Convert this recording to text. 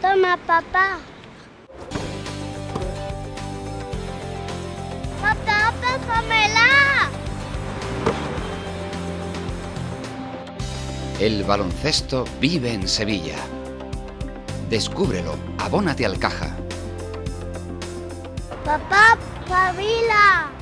Toma, papá. Papá, pásamela. El baloncesto vive en Sevilla. Descúbrelo, abónate al caja. Papá, pavila.